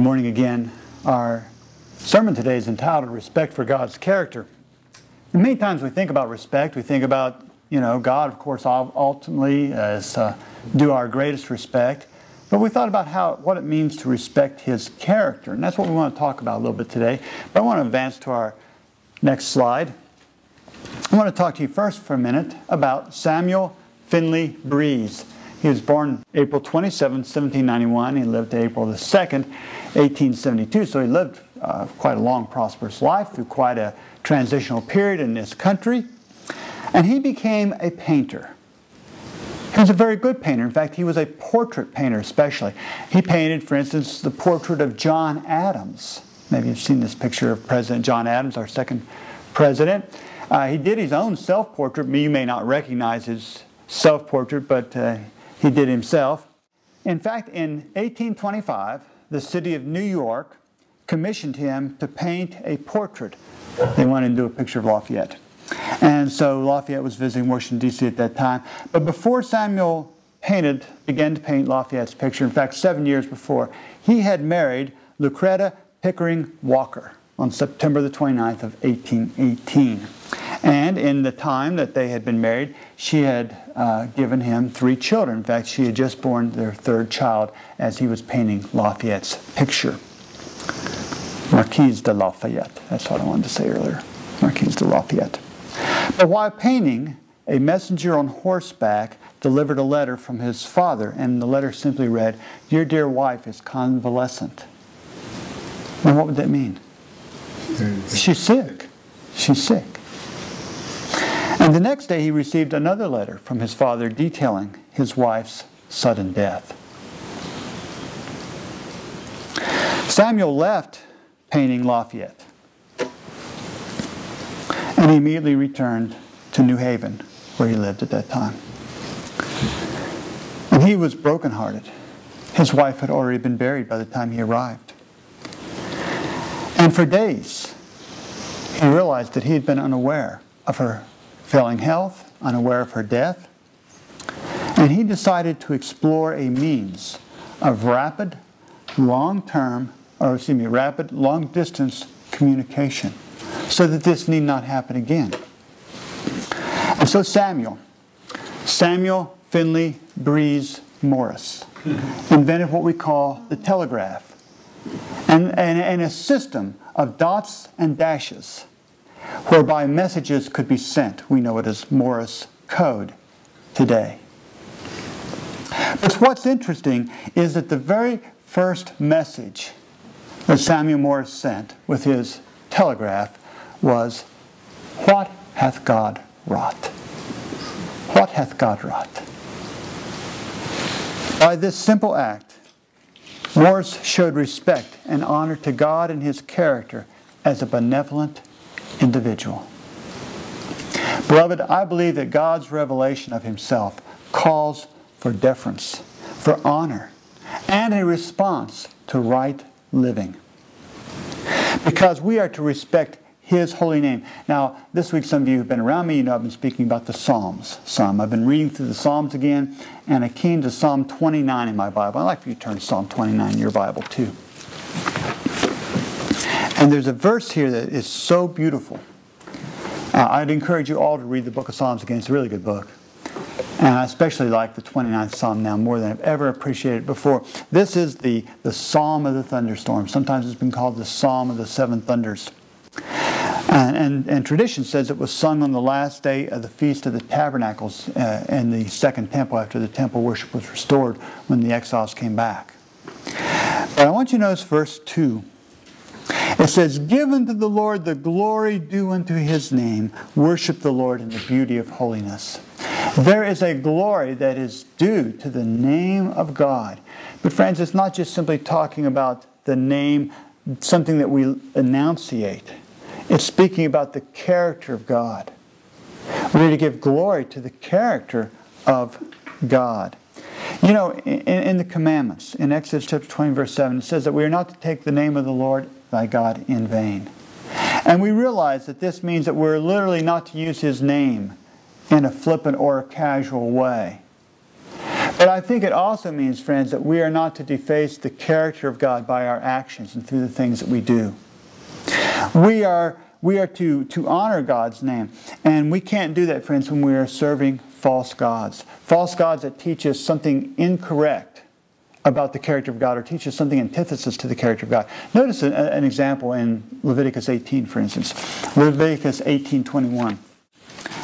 Good morning again. Our sermon today is entitled Respect for God's Character. And many times we think about respect, we think about, you know, God, of course, ultimately as uh, due our greatest respect. But we thought about how what it means to respect His character. And that's what we want to talk about a little bit today. But I want to advance to our next slide. I want to talk to you first for a minute about Samuel Finley Breese. He was born April 27, 1791. He lived April the 2nd, 1872. So he lived uh, quite a long, prosperous life through quite a transitional period in this country. And he became a painter. He was a very good painter. In fact, he was a portrait painter, especially. He painted, for instance, the portrait of John Adams. Maybe you've seen this picture of President John Adams, our second president. Uh, he did his own self portrait. You may not recognize his self portrait, but uh, he did himself. In fact, in 1825, the city of New York commissioned him to paint a portrait. They wanted to do a picture of Lafayette. And so Lafayette was visiting Washington, D.C. at that time. But before Samuel painted, began to paint Lafayette's picture, in fact, seven years before, he had married Lucretia Pickering Walker on September the 29th of 1818. And in the time that they had been married, she had uh, given him three children. In fact, she had just born their third child as he was painting Lafayette's picture. Marquise de Lafayette. That's what I wanted to say earlier. Marquise de Lafayette. But while painting, a messenger on horseback delivered a letter from his father, and the letter simply read, Your dear wife is convalescent. Now, what would that mean? She's sick. She's sick. And the next day he received another letter from his father detailing his wife's sudden death. Samuel left painting Lafayette and he immediately returned to New Haven, where he lived at that time. And he was brokenhearted. His wife had already been buried by the time he arrived. And for days, he realized that he had been unaware of her failing health, unaware of her death, and he decided to explore a means of rapid, long-term, or excuse me, rapid, long-distance communication so that this need not happen again. And so Samuel, Samuel Finley Breese Morse, invented what we call the telegraph and, and, and a system of dots and dashes whereby messages could be sent. We know it as Morse code today. But what's interesting is that the very first message that Samuel Morse sent with his telegraph was, What hath God wrought? What hath God wrought? By this simple act, Morse showed respect and honor to God and his character as a benevolent individual. Beloved, I believe that God's revelation of himself calls for deference, for honor, and a response to right living. Because we are to respect his holy name. Now, this week, some of you who've been around me, you know I've been speaking about the Psalms. Some. I've been reading through the Psalms again, and I came to Psalm 29 in my Bible. I'd like for you to turn to Psalm 29 in your Bible, too. And there's a verse here that is so beautiful. Uh, I'd encourage you all to read the book of Psalms again. It's a really good book. And I especially like the 29th Psalm now more than I've ever appreciated it before. This is the, the Psalm of the thunderstorm. Sometimes it's been called the Psalm of the seven thunders. And, and, and, tradition says it was sung on the last day of the Feast of the Tabernacles uh, in the Second Temple after the temple worship was restored when the exiles came back. But I want you to notice verse 2. It says, Give unto the Lord the glory due unto his name. Worship the Lord in the beauty of holiness. There is a glory that is due to the name of God. But, friends, it's not just simply talking about the name, something that we enunciate. It's speaking about the character of God. We need to give glory to the character of God. You know, in, in, the commandments, in Exodus chapter 20, verse 7, it says that we are not to take the name of the Lord thy God in vain. And we realize that this means that we're literally not to use his name in a flippant or a casual way. But I think it also means, friends, that we are not to deface the character of God by our actions and through the things that we do. We are, we are to, to honor God's name. And we can't do that, friends, when we are serving false gods. False gods that teach us something incorrect about the character of God or teach us something antithesis to the character of God. Notice an, an example in Leviticus 18, for instance. Leviticus 18:21.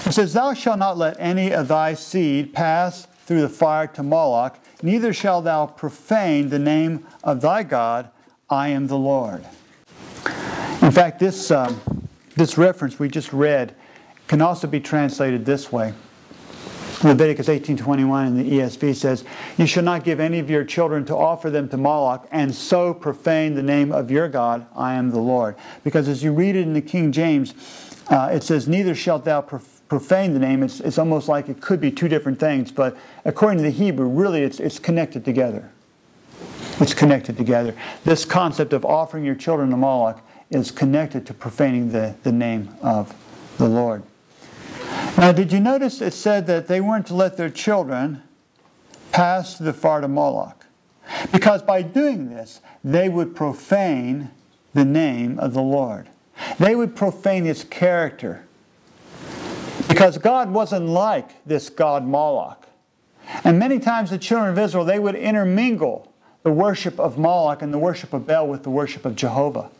It says, Thou shalt not let any of thy seed pass through the fire to Moloch, neither shalt thou profane the name of thy God. I am the Lord. In fact, this, um, this reference we just read can also be translated this way. Leviticus 18:21 in the ESV says, "You shall not give any of your children to offer them to Moloch, and so profane the name of your God. I am the Lord." Because as you read it in the King James, uh, it says, "Neither shalt thou profane the name." It's, it's almost like it could be two different things, but according to the Hebrew, really it's, it's connected together. It's connected together. This concept of offering your children to Moloch is connected to profaning the, the name of the Lord. Now, did you notice it said that they weren't to let their children pass the far to Moloch? Because by doing this, they would profane the name of the Lord. They would profane his character. Because God wasn't like this God Moloch. And many times the children of Israel, they would intermingle the worship of Moloch and the worship of Baal with the worship of Jehovah.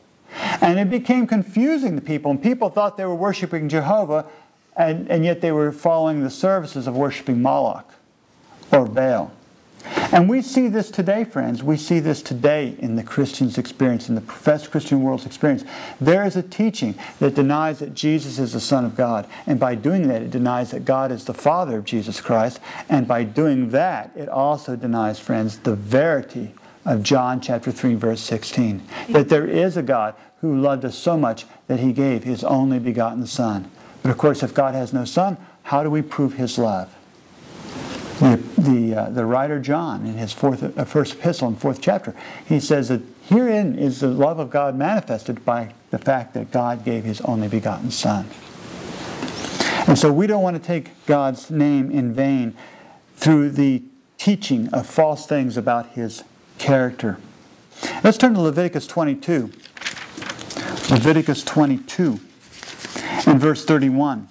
And it became confusing to people, and people thought they were worshiping Jehovah, and, and yet they were following the services of worshiping Moloch or Baal. And we see this today, friends. We see this today in the Christian's experience, in the professed Christian world's experience. There is a teaching that denies that Jesus is the Son of God. And by doing that, it denies that God is the Father of Jesus Christ. And by doing that, it also denies, friends, the verity of John chapter 3, verse 16. That there is a God who loved us so much that he gave his only begotten Son. But of course, if God has no Son, how do we prove His love? The, the, uh, the writer John, in his fourth, uh, first epistle and fourth chapter, he says that herein is the love of God manifested by the fact that God gave His only begotten Son. And so we don't want to take God's name in vain through the teaching of false things about His character. Let's turn to Leviticus 22. Leviticus 22 in verse 31.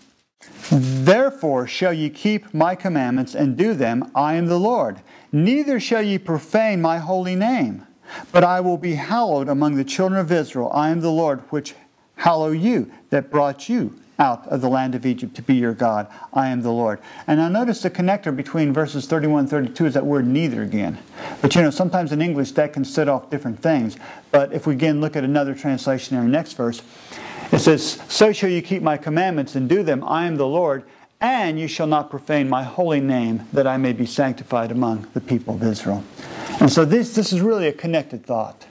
Therefore shall ye keep my commandments and do them, I am the Lord. Neither shall ye profane my holy name, but I will be hallowed among the children of Israel. I am the Lord which hallow you, that brought you out of the land of Egypt to be your God. I am the Lord. And now notice the connector between verses 31 and 32 is that word neither again. But you know, sometimes in English that can set off different things. But if we again look at another translation in our next verse, it says, So shall you keep my commandments and do them. I am the Lord, and you shall not profane my holy name, that I may be sanctified among the people of Israel. And so this, this is really a connected thought.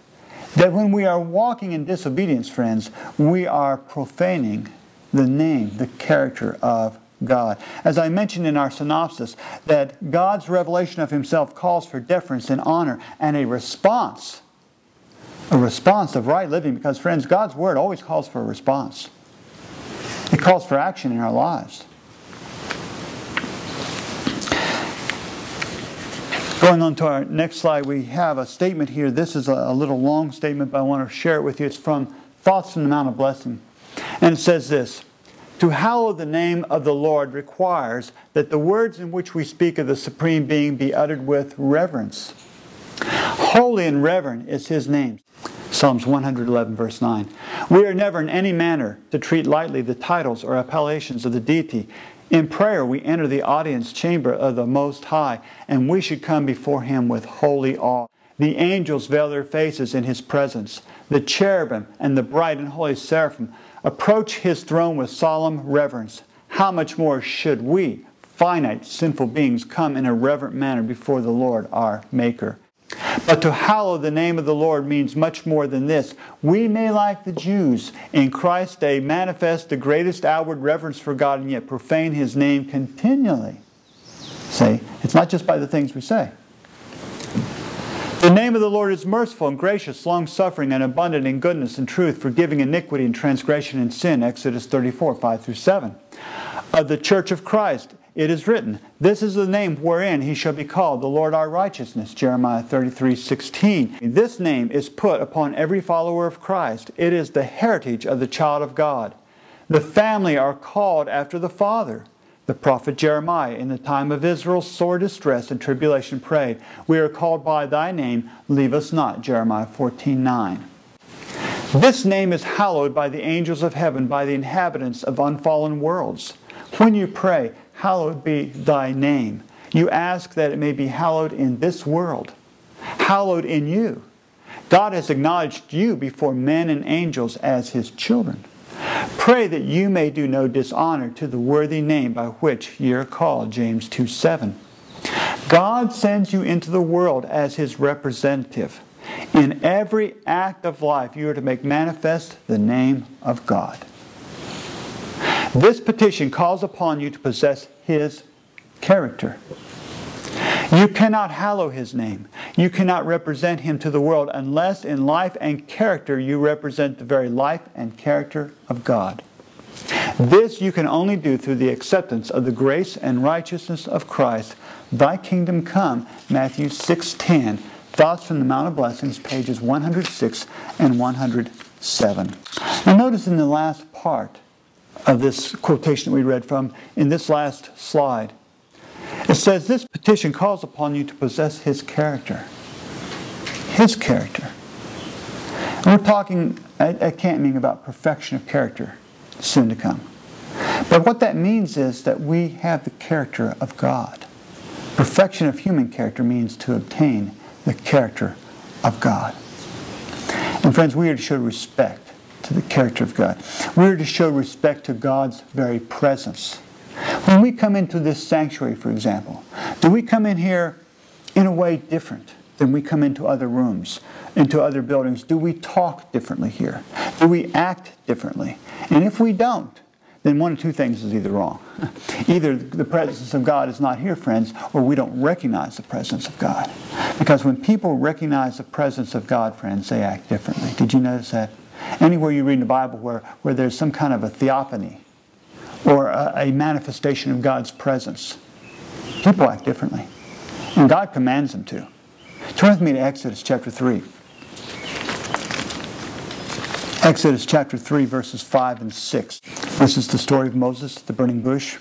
That when we are walking in disobedience, friends, we are profaning the name, the character of God. As I mentioned in our synopsis, that God's revelation of himself calls for deference and honor and a response a response of right living because, friends, God's Word always calls for a response. It calls for action in our lives. Going on to our next slide, we have a statement here. This is a little long statement, but I want to share it with you. It's from Thoughts from the Mount of Blessing. And it says this To hallow the name of the Lord requires that the words in which we speak of the Supreme Being be uttered with reverence. Holy and reverent is His name. Psalms 111, verse 9. We are never in any manner to treat lightly the titles or appellations of the deity. In prayer, we enter the audience chamber of the Most High, and we should come before Him with holy awe. The angels veil their faces in His presence. The cherubim and the bright and holy seraphim approach His throne with solemn reverence. How much more should we, finite, sinful beings, come in a reverent manner before the Lord our Maker? But to hallow the name of the Lord means much more than this. We may, like the Jews in Christ's day, manifest the greatest outward reverence for God and yet profane His name continually. See, it's not just by the things we say. The name of the Lord is merciful and gracious, long suffering and abundant in goodness and truth, forgiving iniquity and transgression and sin. Exodus 34, 5 through 7. Of the church of Christ, it is written, This is the name wherein he shall be called, the Lord our righteousness. Jeremiah 33 16. This name is put upon every follower of Christ. It is the heritage of the child of God. The family are called after the Father. The prophet Jeremiah, in the time of Israel's sore distress and tribulation, prayed, We are called by thy name, leave us not. Jeremiah 14 9. This name is hallowed by the angels of heaven, by the inhabitants of unfallen worlds. When you pray, Hallowed be thy name, you ask that it may be hallowed in this world, hallowed in you. God has acknowledged you before men and angels as his children. Pray that you may do no dishonor to the worthy name by which ye are called. James 2 7. God sends you into the world as his representative. In every act of life, you are to make manifest the name of God. This petition calls upon you to possess His character. You cannot hallow His name. You cannot represent Him to the world unless in life and character you represent the very life and character of God. This you can only do through the acceptance of the grace and righteousness of Christ. Thy kingdom come, Matthew 6:10 Thoughts from the Mount of Blessings, pages 106 and 107. Now, notice in the last part of this quotation that we read from, in this last slide, it says, This petition calls upon you to possess His character. His character. And we're talking at, at mean about perfection of character soon to come. But what that means is that we have the character of God. Perfection of human character means to obtain the character of God. And friends, we should respect to the character of God. We are to show respect to God's very presence. When we come into this sanctuary, for example, do we come in here in a way different than we come into other rooms, into other buildings? Do we talk differently here? Do we act differently? And if we don't, then one of two things is either wrong. either the presence of God is not here, friends, or we don't recognize the presence of God. Because when people recognize the presence of God, friends, they act differently. Did you notice that? Anywhere you read in the Bible where, where there's some kind of a theophany or a, a manifestation of God's presence, people act differently. And God commands them to. Turn with me to Exodus chapter 3. Exodus chapter 3, verses 5 and 6. This is the story of Moses at the burning bush.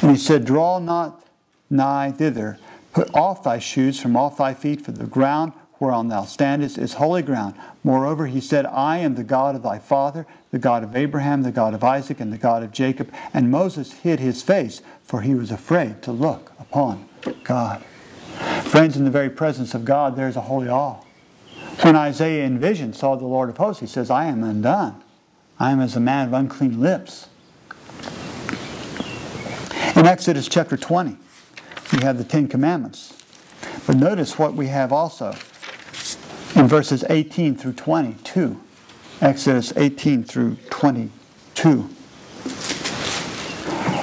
And he said, Draw not nigh thither, put off thy shoes from off thy feet, for the ground whereon thou standest is holy ground. Moreover, he said, I am the God of thy father, the God of Abraham, the God of Isaac, and the God of Jacob. And Moses hid his face, for he was afraid to look upon God. Friends, in the very presence of God, there is a holy awe. When Isaiah in vision saw the Lord of hosts, he says, I am undone. I am as a man of unclean lips. In Exodus chapter 20, we have the Ten Commandments. But notice what we have also in verses 18 through 22. Exodus 18 through 22.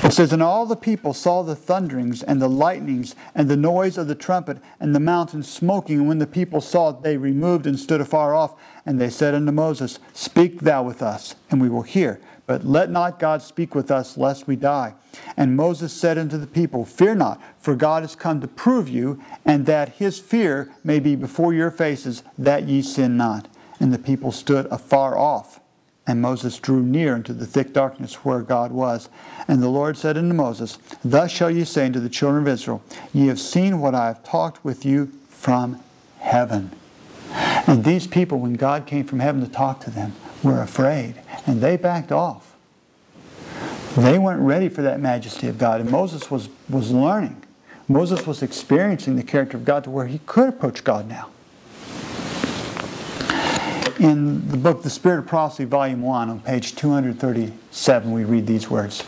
It says, And all the people saw the thunderings and the lightnings and the noise of the trumpet and the mountain smoking. And when the people saw it, they removed and stood afar off. And they said unto Moses, Speak thou with us, and we will hear. But let not God speak with us, lest we die. And Moses said unto the people, Fear not, for God is come to prove you, and that his fear may be before your faces, that ye sin not. And the people stood afar off. And Moses drew near unto the thick darkness where God was. And the Lord said unto Moses, Thus shall ye say unto the children of Israel, Ye have seen what I have talked with you from heaven. And these people, when God came from heaven to talk to them, were afraid, and they backed off. They weren't ready for that majesty of God, and Moses was, was learning. Moses was experiencing the character of God to where he could approach God now in the book The Spirit of Prophecy, Volume 1, on page 237, we read these words.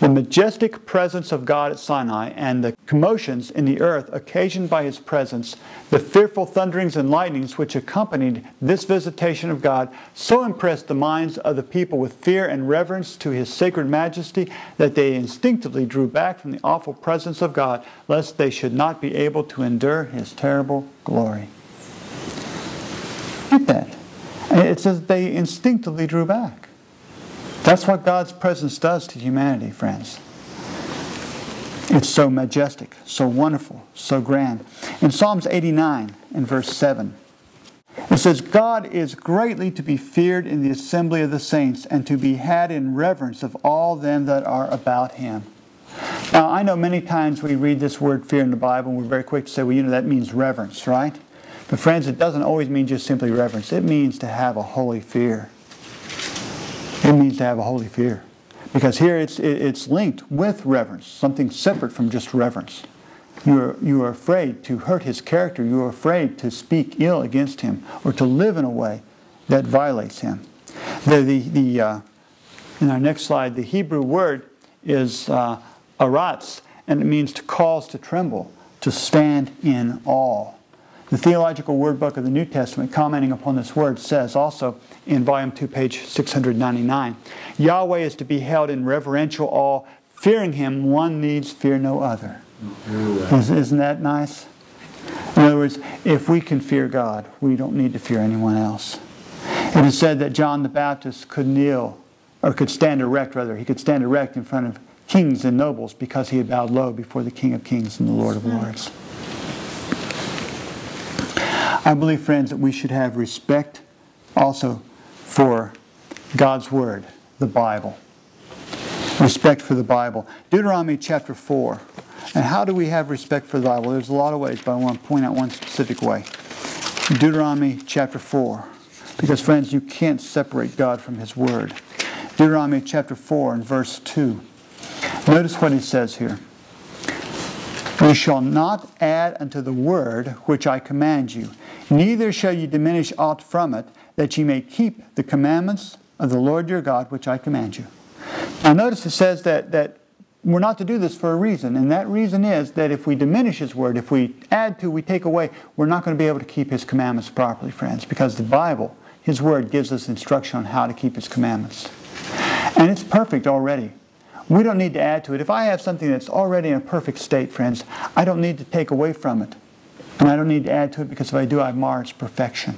The majestic presence of God at Sinai and the commotions in the earth occasioned by his presence, the fearful thunderings and lightnings which accompanied this visitation of God, so impressed the minds of the people with fear and reverence to his sacred majesty that they instinctively drew back from the awful presence of God, lest they should not be able to endure his terrible glory. Get that. It says they instinctively drew back. That's what God's presence does to humanity, friends. It's so majestic, so wonderful, so grand. In Psalms 89 and verse 7, it says, God is greatly to be feared in the assembly of the saints and to be had in reverence of all them that are about him. Now, I know many times we read this word fear in the Bible and we're very quick to say, well, you know, that means reverence, right? But, friends, it doesn't always mean just simply reverence. It means to have a holy fear. It means to have a holy fear. Because here it's, it's linked with reverence, something separate from just reverence. You are, you are afraid to hurt his character. You are afraid to speak ill against him or to live in a way that violates him. The, the, the, uh, in our next slide, the Hebrew word is uh, aratz, and it means to cause to tremble, to stand in awe. The Theological Word Book of the New Testament, commenting upon this word, says also in volume 2, page 699 Yahweh is to be held in reverential awe. Fearing Him, one needs fear no other. Isn't that nice? In other words, if we can fear God, we don't need to fear anyone else. It is said that John the Baptist could kneel, or could stand erect, rather, he could stand erect in front of kings and nobles because he had bowed low before the King of Kings and the Lord of Lords. I believe, friends, that we should have respect also for God's Word, the Bible. Respect for the Bible. Deuteronomy chapter 4. And how do we have respect for the Bible? There's a lot of ways, but I want to point out one specific way. Deuteronomy chapter 4. Because, friends, you can't separate God from His Word. Deuteronomy chapter 4 and verse 2. Notice what he says here. You shall not add unto the word which I command you, neither shall you diminish aught from it, that ye may keep the commandments of the Lord your God which I command you. Now notice it says that, that we're not to do this for a reason, and that reason is that if we diminish His Word, if we add to, we take away, we're not going to be able to keep His commandments properly, friends, because the Bible, His Word, gives us instruction on how to keep His commandments. And it's perfect already. We don't need to add to it. If I have something that's already in a perfect state, friends, I don't need to take away from it. And I don't need to add to it because if I do, I mar its perfection.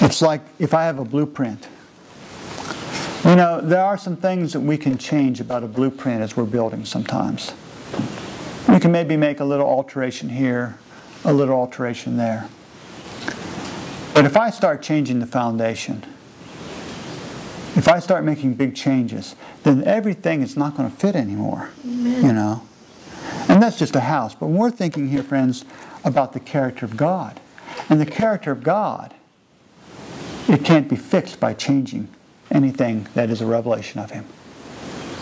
It's like if I have a blueprint. You know, there are some things that we can change about a blueprint as we're building sometimes. We can maybe make a little alteration here, a little alteration there. But if I start changing the foundation, if I start making big changes, then everything is not going to fit anymore. Amen. You know? And that's just a house. But we're thinking here, friends, about the character of God. And the character of God, it can't be fixed by changing anything that is a revelation of Him.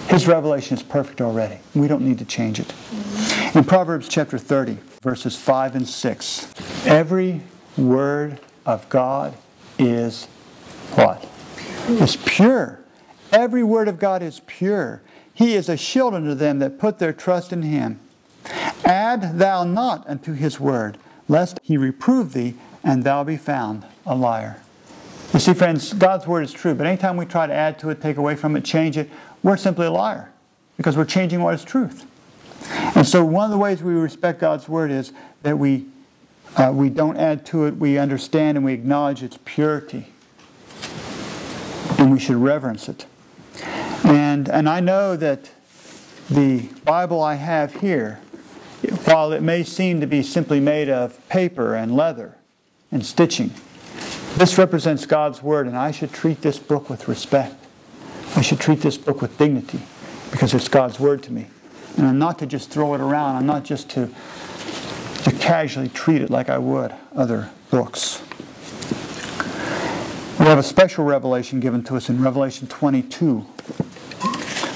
His revelation is perfect already. We don't need to change it. In Proverbs chapter 30, verses 5 and 6, every word of God is what? Is pure. Every word of God is pure. He is a shield unto them that put their trust in him. Add thou not unto his word, lest he reprove thee, and thou be found a liar. You see, friends, God's word is true, but anytime we try to add to it, take away from it, change it, we're simply a liar because we're changing what is truth. And so, one of the ways we respect God's word is that we, uh, we don't add to it, we understand and we acknowledge its purity and we should reverence it. And, and I know that the Bible I have here, while it may seem to be simply made of paper and leather and stitching, this represents God's Word, and I should treat this book with respect. I should treat this book with dignity because it's God's Word to me. And I'm not to just throw it around, I'm not just to, to casually treat it like I would other books. We have a special revelation given to us in Revelation 22.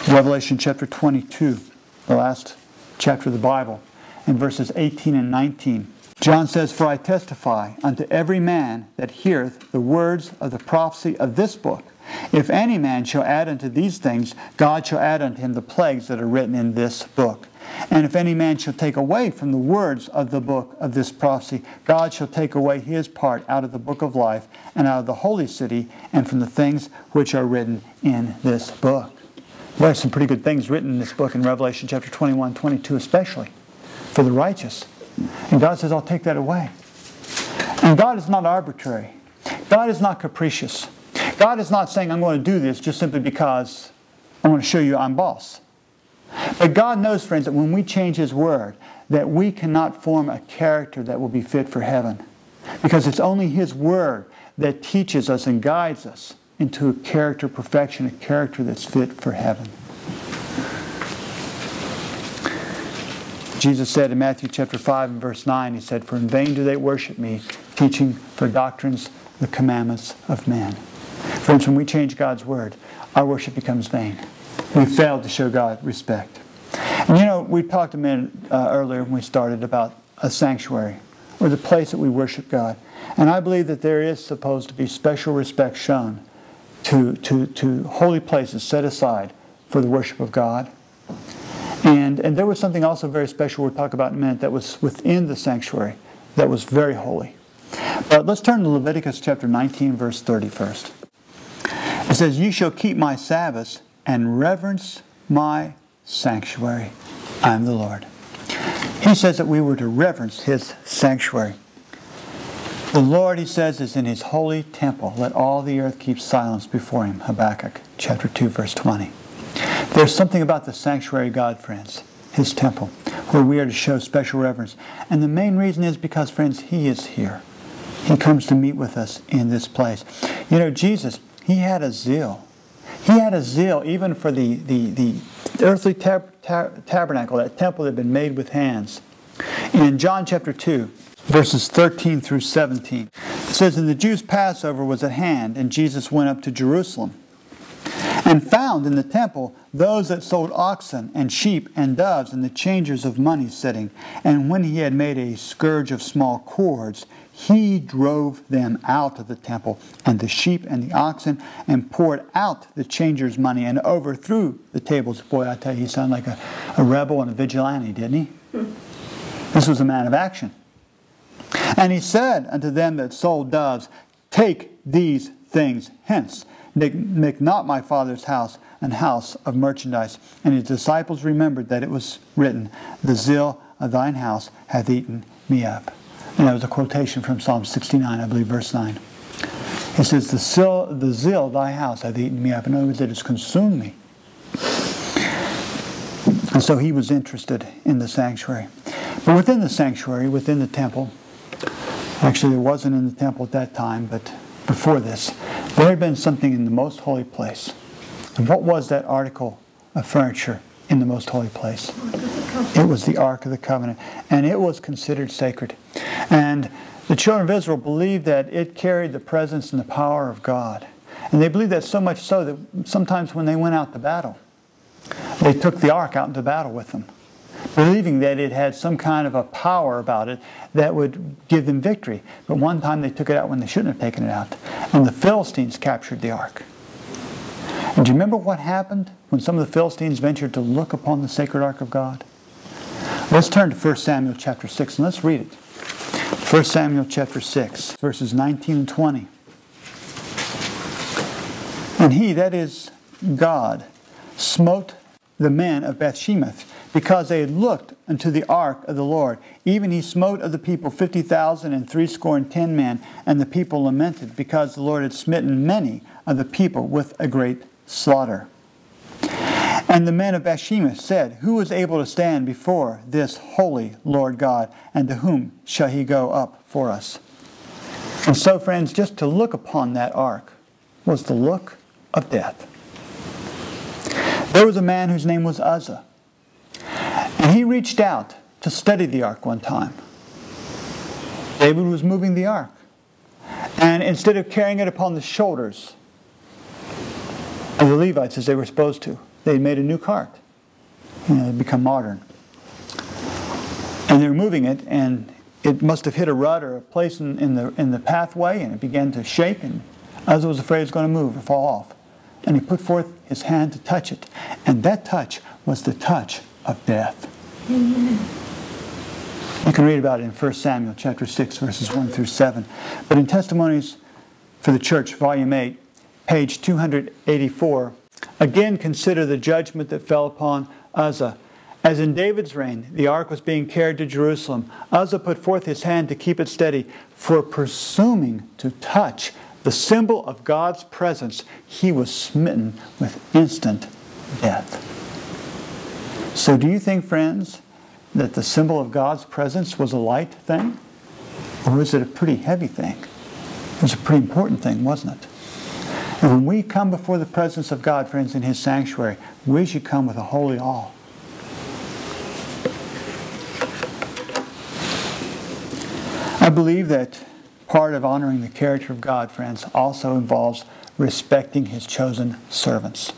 Revelation chapter 22, the last chapter of the Bible, in verses 18 and 19. John says, For I testify unto every man that heareth the words of the prophecy of this book. If any man shall add unto these things, God shall add unto him the plagues that are written in this book. And if any man shall take away from the words of the book of this prophecy, God shall take away his part out of the book of life and out of the holy city and from the things which are written in this book. There are some pretty good things written in this book in Revelation chapter 21, 22 especially, for the righteous. And God says, I'll take that away. And God is not arbitrary. God is not capricious. God is not saying, I'm going to do this just simply because I want to show you I'm boss. But God knows, friends, that when we change His Word, that we cannot form a character that will be fit for heaven. Because it's only His Word that teaches us and guides us into a character perfection, a character that's fit for heaven. Jesus said in Matthew chapter 5 and verse 9, He said, For in vain do they worship me, teaching for doctrines the commandments of man. Friends, when we change God's word, our worship becomes vain. We failed to show God respect. And you know, we talked a minute uh, earlier when we started about a sanctuary or the place that we worship God. And I believe that there is supposed to be special respect shown to, to, to holy places set aside for the worship of God. And, and there was something also very special we'll talk about in a minute that was within the sanctuary that was very holy. But let's turn to Leviticus chapter 19, verse 30 first. It says, You shall keep my Sabbaths and reverence my sanctuary. I am the Lord. He says that we were to reverence his sanctuary. The Lord, he says, is in his holy temple. Let all the earth keep silence before him. Habakkuk chapter 2, verse 20. There's something about the sanctuary God, friends, his temple, where we are to show special reverence. And the main reason is because, friends, he is here. He comes to meet with us in this place. You know, Jesus, he had a zeal. He had a zeal even for the, the, the earthly tab- tab- tabernacle, that temple that had been made with hands. In John chapter 2, verses 13 through 17, it says, And the Jews' Passover was at hand, and Jesus went up to Jerusalem and found in the temple those that sold oxen and sheep and doves and the changers of money sitting. And when he had made a scourge of small cords, he drove them out of the temple and the sheep and the oxen and poured out the changers' money and overthrew the tables. Boy, I tell you, he sounded like a, a rebel and a vigilante, didn't he? This was a man of action. And he said unto them that sold doves, Take these things hence. Make, make not my father's house an house of merchandise. And his disciples remembered that it was written, The zeal of thine house hath eaten me up. And that was a quotation from Psalm 69, I believe, verse 9. It says, The zeal, the zeal of thy house hath eaten me up. In other words, it has consumed me. And so he was interested in the sanctuary. But within the sanctuary, within the temple, actually, it wasn't in the temple at that time, but before this, there had been something in the most holy place. And what was that article of furniture in the most holy place? It was the Ark of the Covenant, and it was considered sacred. And the children of Israel believed that it carried the presence and the power of God. And they believed that so much so that sometimes when they went out to battle, they took the ark out into battle with them, believing that it had some kind of a power about it that would give them victory. But one time they took it out when they shouldn't have taken it out, and the Philistines captured the ark. And do you remember what happened when some of the Philistines ventured to look upon the sacred ark of God? Let's turn to 1 Samuel chapter 6 and let's read it. 1 Samuel chapter 6, verses 19 and 20. And he, that is God, smote the men of Bethshemesh because they had looked unto the ark of the Lord. Even he smote of the people fifty thousand and threescore and ten men, and the people lamented because the Lord had smitten many of the people with a great slaughter. And the men of Bethshemesh said, Who is able to stand before this holy Lord God, and to whom shall he go up for us? And so, friends, just to look upon that ark was the look of death. There was a man whose name was Uzzah. And he reached out to study the ark one time. David was moving the ark. And instead of carrying it upon the shoulders of the Levites as they were supposed to, they made a new cart. You know, it become modern. And they were moving it, and it must have hit a rut or a place in, in, the, in the pathway, and it began to shake, and Uzzah was afraid it was going to move or fall off. And he put forth his hand to touch it. And that touch was the touch of death. Amen. You can read about it in 1 Samuel chapter 6, verses 1 through 7. But in Testimonies for the Church, volume 8, page 284, again consider the judgment that fell upon Uzzah. As in David's reign, the ark was being carried to Jerusalem. Uzzah put forth his hand to keep it steady. For presuming to touch the symbol of God's presence, he was smitten with instant death. So, do you think, friends, that the symbol of God's presence was a light thing? Or was it a pretty heavy thing? It was a pretty important thing, wasn't it? When we come before the presence of God, friends, in His sanctuary, we should come with a holy awe. I believe that part of honoring the character of God, friends, also involves respecting His chosen servants.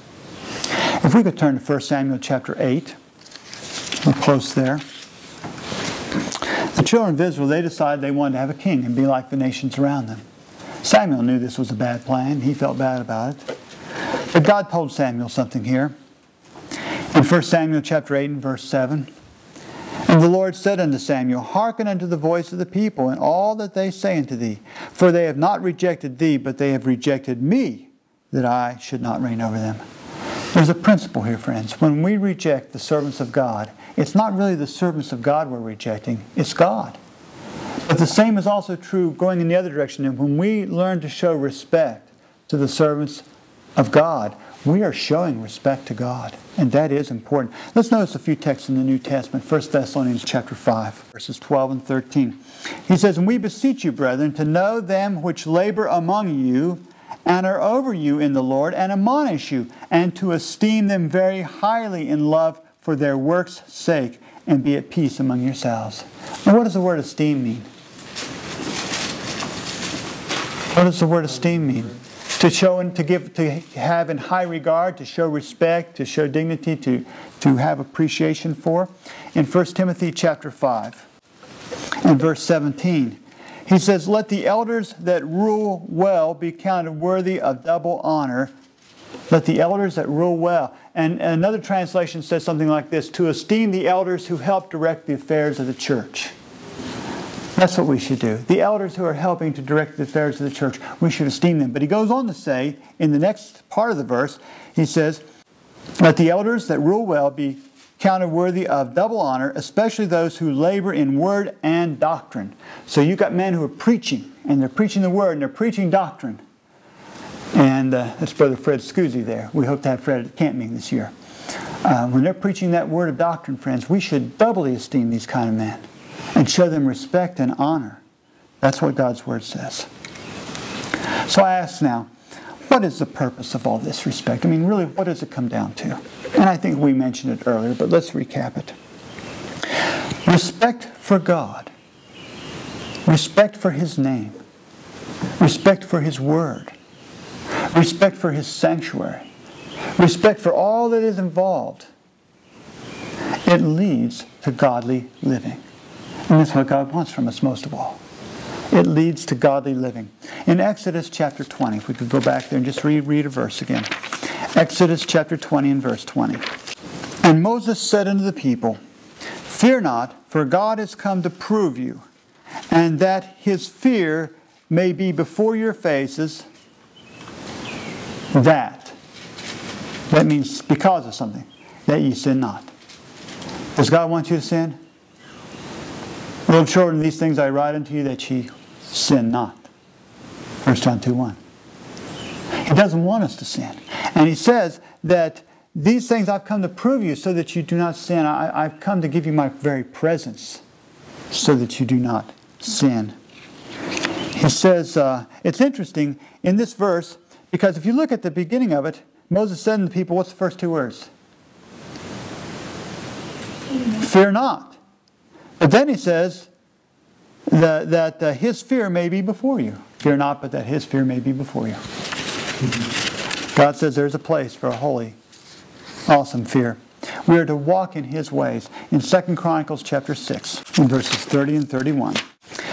If we could turn to 1 Samuel chapter 8, we're close there. The children of Israel, they decided they wanted to have a king and be like the nations around them. Samuel knew this was a bad plan. He felt bad about it. But God told Samuel something here. In 1 Samuel chapter 8 and verse 7, and the Lord said unto Samuel, Hearken unto the voice of the people and all that they say unto thee, for they have not rejected thee, but they have rejected me, that I should not reign over them. There's a principle here, friends. When we reject the servants of God, it's not really the servants of God we're rejecting, it's God. But the same is also true going in the other direction. And when we learn to show respect to the servants of God, we are showing respect to God. And that is important. Let's notice a few texts in the New Testament. 1 Thessalonians chapter 5, verses 12 and 13. He says, And we beseech you, brethren, to know them which labor among you and are over you in the Lord, and admonish you, and to esteem them very highly in love for their works' sake, and be at peace among yourselves. Now, what does the word esteem mean? What does the word esteem mean? to show and to give to have in high regard to show respect to show dignity to to have appreciation for. In 1 timothy chapter 5 and verse 17 he says let the elders that rule well be counted worthy of double honor. Let the elders that rule well. And another translation says something like this to esteem the elders who help direct the affairs of the church that's what we should do. The elders who are helping to direct the affairs of the church, we should esteem them. But he goes on to say, in the next part of the verse, he says, Let the elders that rule well be counted worthy of double honor, especially those who labor in word and doctrine. So you've got men who are preaching, and they're preaching the word, and they're preaching doctrine. And uh, that's Brother Fred Scuzzi there. We hope to have Fred at the camp meeting this year. Uh, when they're preaching that word of doctrine, friends, we should doubly esteem these kind of men and show them respect and honor. That's what God's Word says. So I ask now, what is the purpose of all this respect? I mean, really, what does it come down to? And I think we mentioned it earlier, but let's recap it. Respect for God, respect for His name, respect for His Word, respect for His sanctuary, respect for all that is involved. It leads to godly living. And that's what God wants from us most of all. It leads to godly living. In Exodus chapter 20, if we could go back there and just reread a verse again. Exodus chapter 20 and verse 20. And Moses said unto the people, Fear not, for God is come to prove you, and that his fear may be before your faces, that. That means because of something, that ye sin not. Does God want you to sin? Little children, these things I write unto you that ye sin not. 1 John 2 1. He doesn't want us to sin. And he says that these things I've come to prove you so that you do not sin. I, have come to give you my very presence so that you do not sin. He says, uh, it's interesting in this verse because if you look at the beginning of it, Moses said to the people, what's the first two words? Fear not. But then he says that, that uh, his fear may be before you. Fear not, but that his fear may be before you. God says there's a place for a holy, awesome fear. We are to walk in his ways. In 2 Chronicles chapter 6, in verses 30 and 31.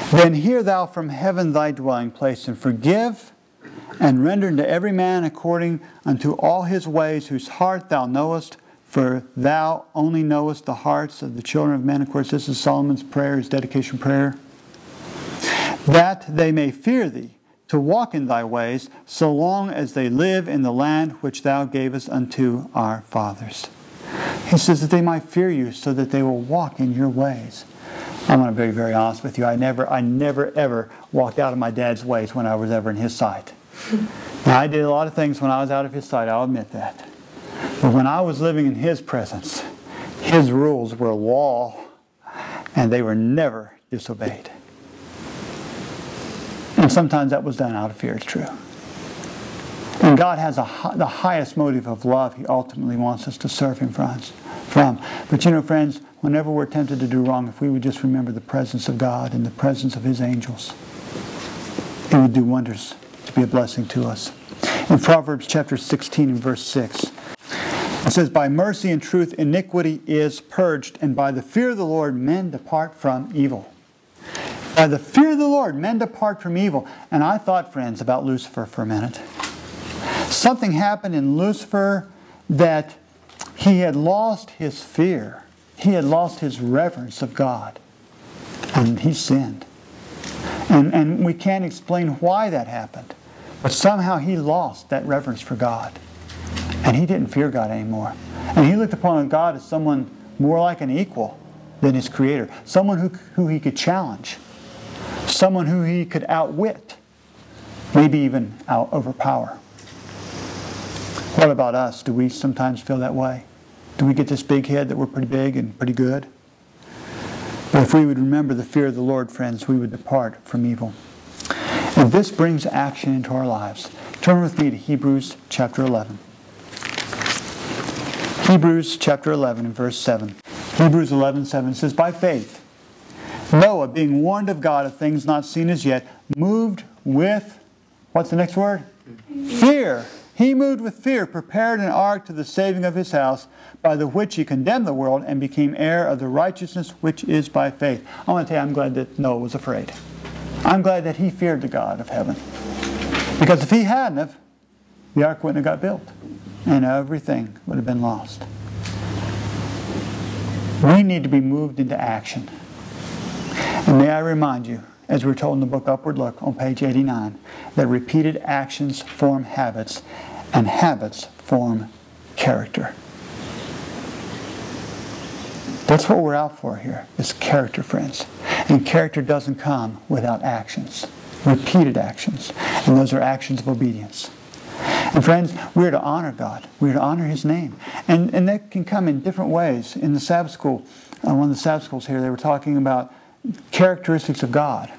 Then hear thou from heaven thy dwelling place, and forgive and render unto every man according unto all his ways, whose heart thou knowest, for thou only knowest the hearts of the children of men. Of course, this is Solomon's prayer, his dedication prayer. That they may fear thee, to walk in thy ways, so long as they live in the land which thou gavest unto our fathers. He says that they might fear you, so that they will walk in your ways. I'm going to be very honest with you. I never, I never, ever walked out of my dad's ways when I was ever in his sight. Now, I did a lot of things when I was out of his sight. I'll admit that. But when I was living in His presence, His rules were law, and they were never disobeyed. And sometimes that was done out of fear, it's true. And God has a, the highest motive of love He ultimately wants us to serve Him from. But you know, friends, whenever we're tempted to do wrong, if we would just remember the presence of God and the presence of His angels, it would do wonders to be a blessing to us. In Proverbs chapter 16 and verse 6, it says, By mercy and truth iniquity is purged, and by the fear of the Lord men depart from evil. By the fear of the Lord men depart from evil. And I thought, friends, about Lucifer for a minute. Something happened in Lucifer that he had lost his fear. He had lost his reverence of God. And he sinned. And, and we can't explain why that happened. But somehow he lost that reverence for God. And he didn't fear God anymore. And he looked upon God as someone more like an equal than his creator, someone who, who he could challenge, someone who he could outwit, maybe even out overpower. What about us? Do we sometimes feel that way? Do we get this big head that we're pretty big and pretty good? But if we would remember the fear of the Lord, friends, we would depart from evil. And this brings action into our lives. Turn with me to Hebrews chapter 11. Hebrews chapter 11 and verse 7. Hebrews 11, 7 says, By faith, Noah, being warned of God of things not seen as yet, moved with, what's the next word? Fear he moved with fear, prepared an ark to the saving of his house, by the which he condemned the world and became heir of the righteousness which is by faith. I want to tell you, I'm glad that Noah was afraid. I'm glad that he feared the God of heaven. Because if he hadn't have, the ark wouldn't have got built. And everything would have been lost. We need to be moved into action. And may I remind you, as we're told in the book Upward Look on page 89, that repeated actions form habits, and habits form character. That's what we're out for here, is character, friends. And character doesn't come without actions, repeated actions. And those are actions of obedience. And friends, we're to honor God. We're to honor His name. And, and that can come in different ways. In the Sabbath school, uh, one of the Sabbath schools here, they were talking about characteristics of God.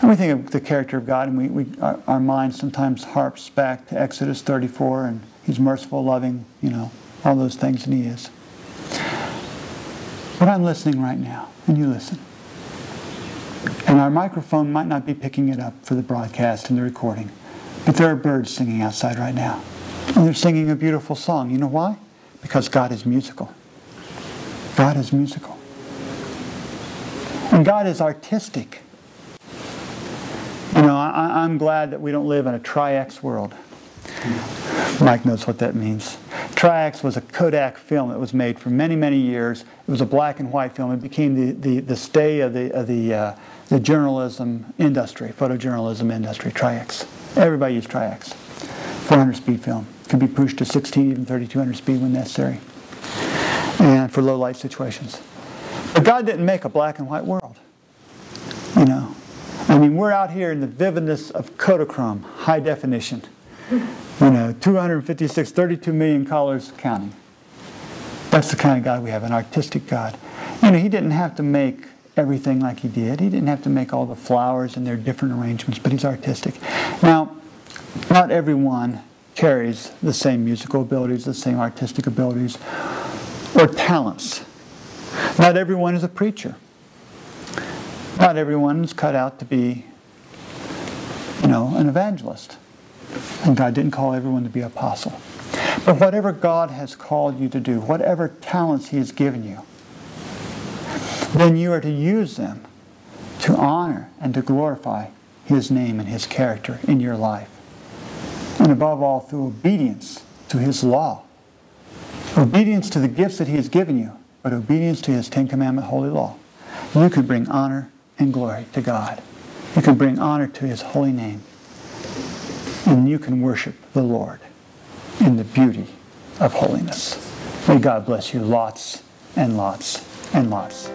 And we think of the character of God, and we, we our, our mind sometimes harps back to Exodus 34, and He's merciful, loving, you know, all those things, and He is. But I'm listening right now, and you listen. And our microphone might not be picking it up for the broadcast and the recording, but there are birds singing outside right now. And they're singing a beautiful song. You know why? Because God is musical. God is musical. And God is artistic. You know, I, am glad that we don't live in a Tri-X world. Mike knows what that means. Tri-X was a Kodak film that was made for many, many years. It was a black and white film. It became the, the, the stay of the, of the, uh, the journalism industry, photojournalism industry, Tri-X. Everybody used Tri-X. 400 speed film. Could be pushed to 16, even 3200 speed when necessary. And for low light situations. But God didn't make a black and white world. You know, I mean, we're out here in the vividness of Kodachrome, high definition. You know, 256, 32 million colors counting. That's the kind of God we have, an artistic God. You know, he didn't have to make everything like he did. He didn't have to make all the flowers and their different arrangements, but he's artistic. Now, not everyone carries the same musical abilities, the same artistic abilities, or talents. Not everyone is a preacher. Not everyone's cut out to be, you know, an evangelist. And God didn't call everyone to be apostle. But whatever God has called you to do, whatever talents He has given you, then you are to use them to honor and to glorify His name and His character in your life. And above all, through obedience to His law. Obedience to the gifts that He has given you, but obedience to His Ten Commandment holy law. You could bring honor and glory to God. You can bring honor to His holy name. And you can worship the Lord in the beauty of holiness. May God bless you lots and lots and lots.